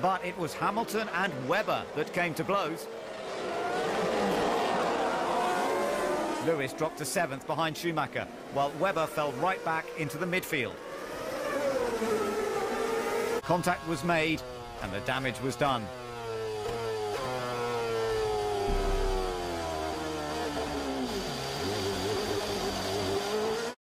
but it was Hamilton and Webber that came to blows. Lewis dropped to seventh behind Schumacher, while Webber fell right back into the midfield. Contact was made and the damage was done.